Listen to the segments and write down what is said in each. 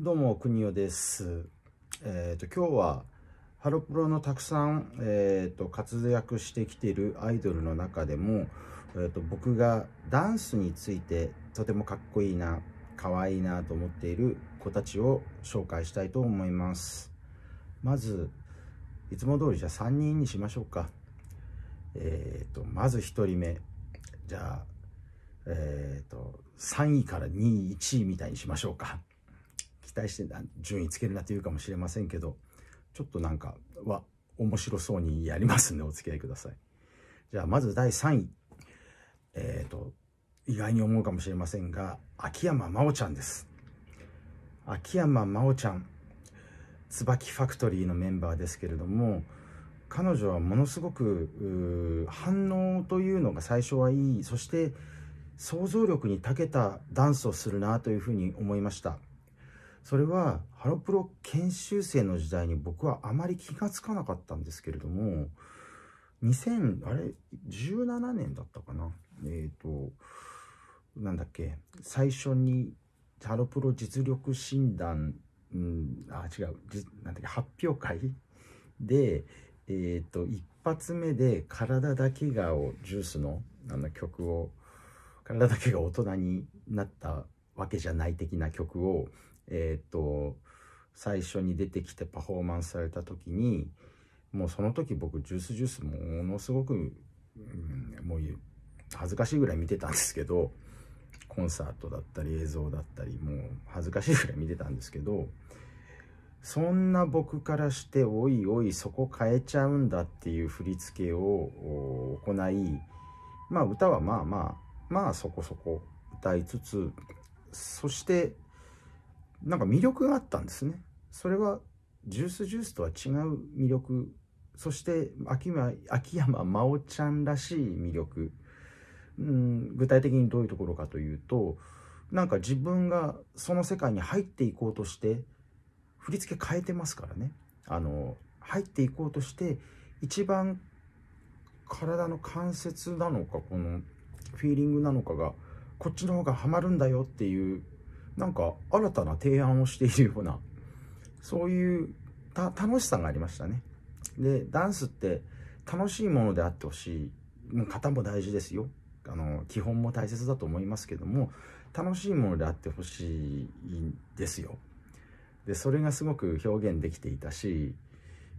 どうも、国代です。えっ、ー、と、今日は、ハロプロのたくさん、えっ、ー、と、活躍してきているアイドルの中でも、えっ、ー、と、僕がダンスについてとてもかっこいいな、可愛いいなと思っている子たちを紹介したいと思います。まず、いつも通りじゃあ3人にしましょうか。えっ、と、まず1人目。じゃあ、えっ、と、3位から2位、1位みたいにしましょうか。期待して順位つけるなというかもしれませんけど、ちょっとなんかは面白そうにやりますんでお付き合いください。じゃあまず第3位。えっ、ー、と、意外に思うかもしれませんが、秋山真央ちゃんです。秋山真央ちゃん、椿ファクトリーのメンバーですけれども、彼女はものすごく反応というのが最初はいい、そして想像力に長けたダンスをするなというふうに思いました。それはハロプロ研修生の時代に僕はあまり気がつかなかったんですけれども2000あれ？17年だったかな？えっ、ー、となんだっけ？最初にハロプロ実力診断、うん、あ違う。なんだっけ？発表会？でえっ、ー、と一発目で「体だけが」をジュースのあの曲を体だけが大人になったわけじゃない的な曲をえっ、と最初に出てきてパフォーマンスされた時にもうその時僕ジュースジュースものすごく、うん、もう恥ずかしいぐらい見てたんですけどコンサートだったり映像だったりもう恥ずかしいぐらい見てたんですけどそんな僕からしておいおいそこ変えちゃうんだっていう振り付けを行いまあ歌はまあまあまあそこそこ歌いつつそしてなんか魅力があったんですね。それはジュースジュースとは違う魅力。そして秋山秋山真央ちゃんらしい魅力。うん具体的にどういうところかというとなんか自分がその世界に入っていこうとして振り付け変えてますからね。あの入っていこうとして一番体の関節なのかこのフィーリングなのかがこっちの方がハマるんだよっていうなんか新たな提案をしているようなそういう楽しさがありましたね。でダンスって楽しいものであってほしい。もう型も大事ですよ。あの基本も大切だと思いますけども楽しいものであってほしいんですよ。でそれがすごく表現できていたし、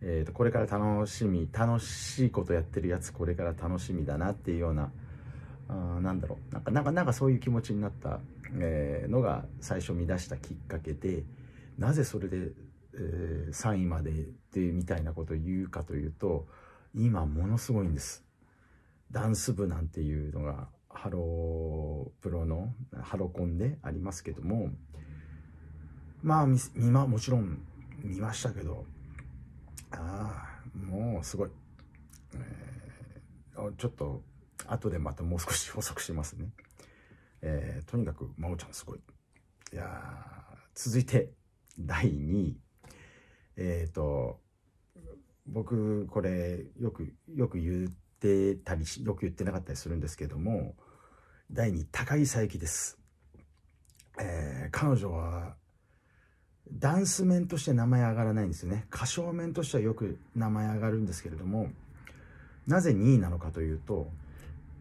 えーと、これから楽しみ楽しいことやってるやつこれから楽しみだなっていうようなあなんだろう。なんかなんかなんかそういう気持ちになった、えー、のが最初見出したきっかけでなぜそれで、えー、3位までってみたいなことを言うかというと今ものすごいんですダンス部なんていうのがハロープロのハロコンでありますけどもまあ見まもちろん見ましたけどああもうすごい、えー、ちょっと後でまたもう少し補足しますね。えー、とにかく、真央ちゃんすごい。いや続いて、第2位。えっ、ー、と、僕、これ、よく、よく言ってたりし、よく言ってなかったりするんですけども、第2位、高木佐伯です。えー、彼女は、ダンス面として名前上がらないんですよね。歌唱面としてはよく名前上がるんですけれども、なぜ2位なのかというと、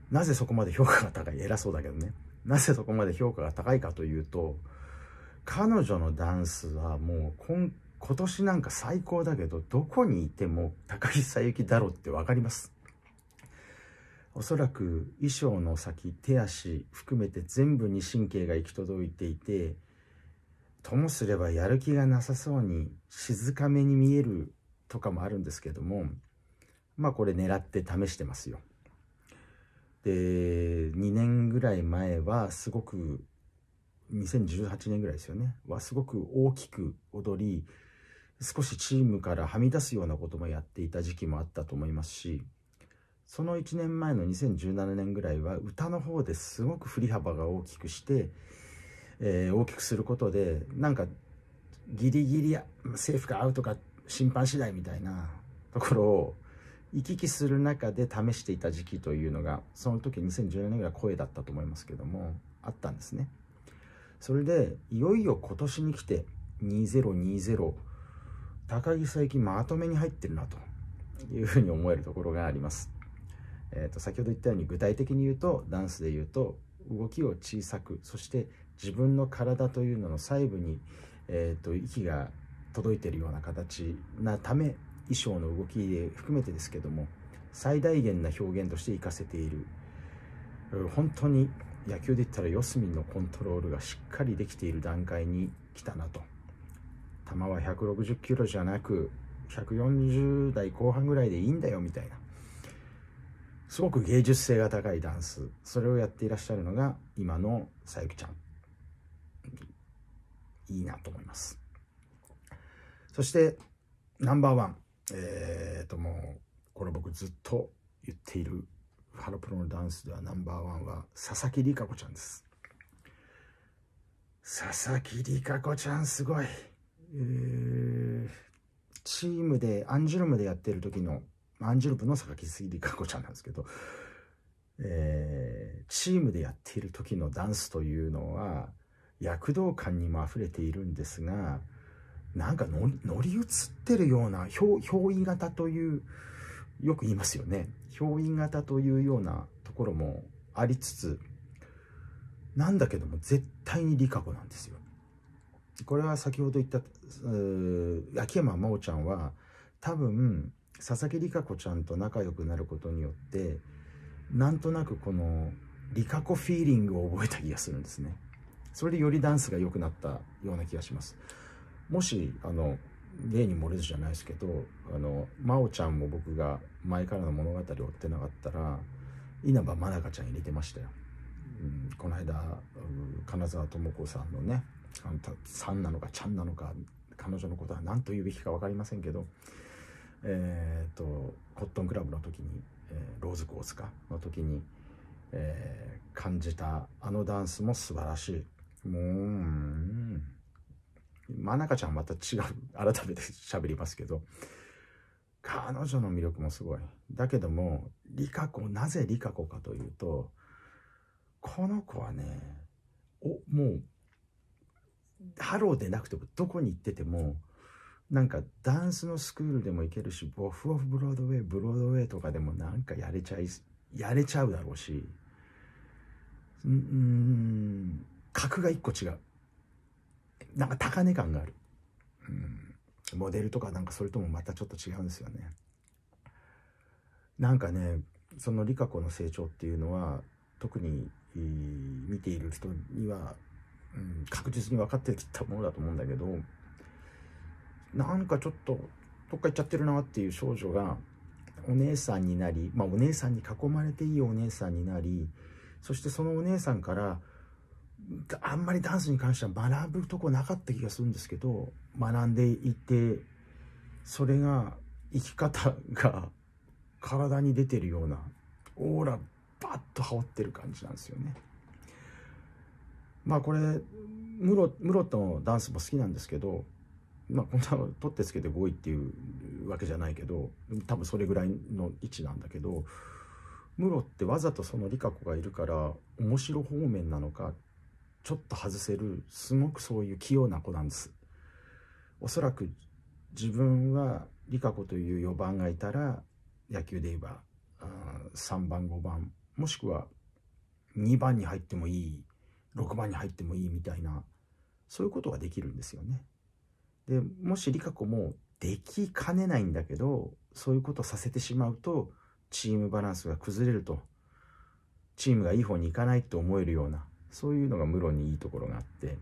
なぜそこまで評価が高い？偉そうだけどね。なぜそこまで評価が高いかというと、彼女のダンスはもう今今年なんか最高だけど、どこにいても高木さゆきだろってわかります。おそらく衣装の先、手足含めて全部に神経が行き届いていて、ともすればやる気がなさそうに静かめに見えるとかもあるんですけども、まあこれ狙って試してますよ。で2年ぐらい前はすごく2018年ぐらいですよね。はすごく大きく踊り少しチームからはみ出すようなこともやっていた時期もあったと思いますしその1年前の2017年ぐらいは歌の方ですごく振り幅が大きくして、えー、大きくすることでなんかギリギリセーフかアウトか審判次第みたいなところを行き来する中で試していた時期というのがその時2014年ぐらい声だったと思いますけどもあったんですねそれでいよいよ今年に来て2020高木佐伯まとめに入ってるなというふうに思えるところがあります。えーと、先ほど言ったように具体的に言うとダンスで言うと動きを小さくそして自分の体というのの細部に、えーと、息が届いているような形なため衣装の動きで含めてですけども最大限な表現として活かせている。本当に野球で言ったら四隅のコントロールがしっかりできている段階に来たなと。球は160キロじゃなく140代後半ぐらいでいいんだよみたいな。すごく芸術性が高いダンス。それをやっていらっしゃるのが今のさゆきちゃん。いいなと思います。そしてナンバーワン。えー、ともうこれ僕ずっと言っているハロプロのダンスではナンバーワンは佐々木里香子ちゃんです。佐々木里香子ちゃんすごい、えー、チームでアンジュルムでやってる時のアンジュルムの佐々木里香子ちゃんなんですけど、えー、チームでやっている時のダンスというのは躍動感にも溢れているんですがなんか乗り移ってるような憑依型というよく言いますよね。憑依型というようなところもありつつなんだけども絶対にリカ子なんですよ。これは先ほど言った秋山真央ちゃんは多分佐々木里香子ちゃんと仲良くなることによってなんとなくこのリカ子フィーリングを覚えた気がするんですね。それでよりダンスが良くなったような気がします。もしあの例に漏れずじゃないですけどあの真央ちゃんも僕が前からの物語を追ってなかったら稲葉真中ちゃん入れてましたよ、うん、この間金沢智子さんのねさんなのかちゃんなのか彼女のことは何と言うべきか分かりませんけどえっ、とコットンクラブの時に、えー、ローズコースかの時に、えー、感じたあのダンスも素晴らしい。もうん。真中ちゃんまた違う。改めて喋りますけど。彼女の魅力もすごい。だけどもリカ子なぜリカ子かというとこの子はねおもうハローでなくてもどこに行っててもなんかダンスのスクールでも行けるしボフ・オフ・ブロードウェイブロードウェイとかでもなんかやれちゃいやれちゃうだろうし。うん。格が一個違う。なんか高値感がある、うん、モデルとかなんかそれともまたちょっと違うんですよね。なんかねそのリカ子の成長っていうのは特に見ている人には、うん、確実に分かってきたものだと思うんだけどなんかちょっとどっか行っちゃってるなっていう少女がお姉さんになり、まあ、お姉さんに囲まれていいお姉さんになりそしてそのお姉さんからあんまりダンスに関しては学ぶとこなかった気がするんですけど学んでいてそれが生き方が体に出てるようなオーラバッと羽織ってる感じなんですよね。まあこれムロムロとダンスも好きなんですけどまあこんなの取ってつけて5位っていうわけじゃないけど多分それぐらいの位置なんだけどムロってわざとそのリカ子がいるから面白方面なのかちょっと外せるすごくそういう器用な子なんですおそらく自分はリカ子という4番がいたら野球で言えば3番5番もしくは2番に入ってもいい6番に入ってもいいみたいなそういうことができるんですよね。でもしリカ子もできかねないんだけどそういうことをさせてしまうとチームバランスが崩れるとチームがいい方に行かないと思えるようなそういうのが室にいいところがあって、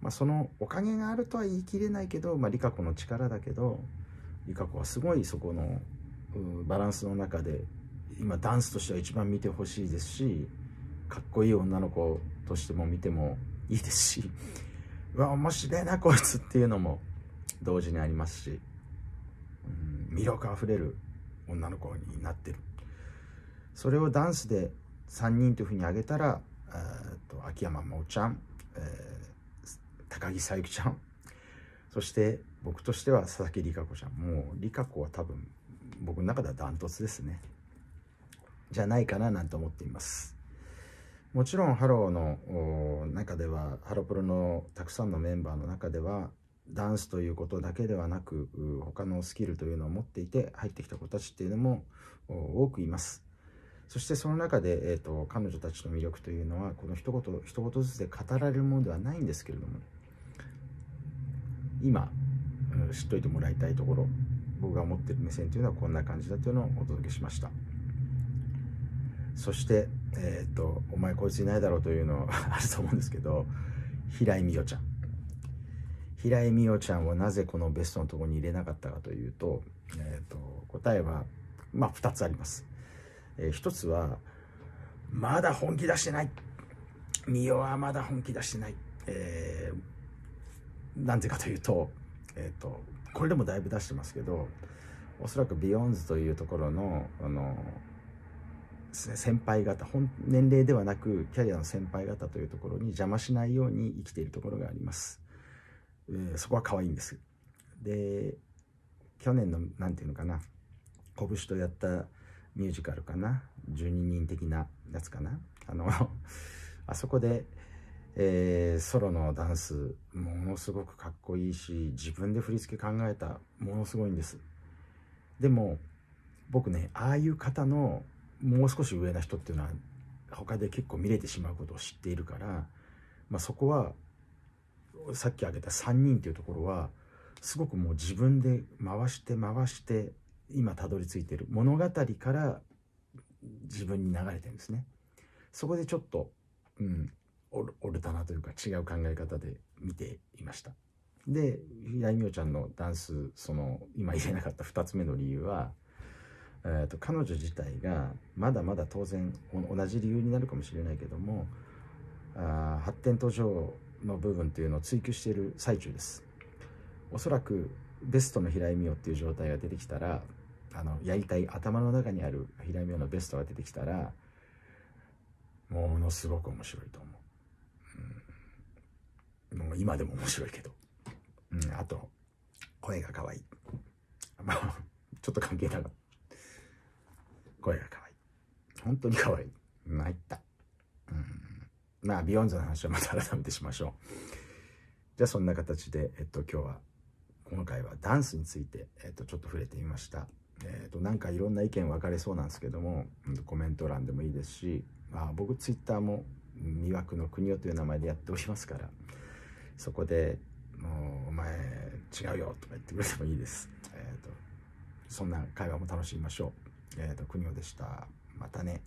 まあ、そのおかげがあるとは言い切れないけど、まあ、リカ子の力だけどリカ子はすごいそこのバランスの中で今ダンスとしては一番見てほしいですしかっこいい女の子としても見てもいいですし うわ面白いなこいつっていうのも同時にありますし、うん、魅力あふれる女の子になってる。それをダンスで3人というふうに挙げたらと秋山真央ちゃん、えー、高木さゆきちゃん。そして僕としては佐々木里香子ちゃん。もう里香子は多分僕の中ではダントツですね。じゃないかななんて思っています。もちろんハローの中ではハロプロのたくさんのメンバーの中ではダンスということだけではなく他のスキルというのを持っていて入ってきた子たちっていうのも多くいます。そしてその中で、えーと、彼女たちの魅力というのはこの一言一言ずつで語られるものではないんですけれども今知っといてもらいたいところ僕が持ってる目線というのはこんな感じだというのをお届けしましたそしてえ、ー、とお前こいついないだろうというのは あると思うんですけど平井美桜ちゃん平井美桜ちゃんをなぜこのベストのところに入れなかったかというと,、えーと、答えは、まあ、2つあります。えー、1つはまだ本気出してない美桜はまだ本気出してない、えー、なんでかというと,、えーと、これでもだいぶ出してますけどおそらくビヨンズというところのあの先輩方本年齢ではなくキャリアの先輩方というところに邪魔しないように生きているところがあります。えー、そこは可愛いんです。で、去年の、なんていうのかな、拳とやったミュージカルかな、12人的なやつかな？あの あそこで、えー、ソロのダンス、ものすごくかっこいいし、自分で振り付け考えた、ものすごいんです。でも、僕ね、ああいう方のもう少し上な人っていうのは、他で結構見れてしまうことを知っているから、まあ、そこはさっき挙げた3人っていうところはすごくもう自分で回して回して今たどり着いてる物語から自分に流れてるんですね。そこでちょっと、うん、オルタナというか違う考え方で見ていました。で、平井美桜ちゃんのダンス、その、今言えなかった2つ目の理由は、えーと、彼女自体がまだまだ当然同じ理由になるかもしれないけどもあ発展途上の部分というのを追求している最中ですおそらくベストの平井美桜っていう状態が出てきたらあのやりたい頭の中にある平井美桜のベストが出てきたらものすごく面白いと思う、もう今でも面白いけど、うん、あと声が可愛い。まあちょっと関係なかった声が可愛い。本当に可愛い。参った。うん。まあ、ビヨンズの話はまた改めてしましょう。じゃあそんな形で、えっと、今日は、今回はダンスについて、えっと、ちょっと触れてみました。えっと、なんかいろんな意見分かれそうなんですけども、コメント欄でもいいですし、まあ、僕ツイッターも魅惑の国をという名前でやっておりますから、そこで、もう、お前違うよとか言ってくれてもいいです。えっと、そんな会話も楽しみましょう。えっと、国をでした。またね。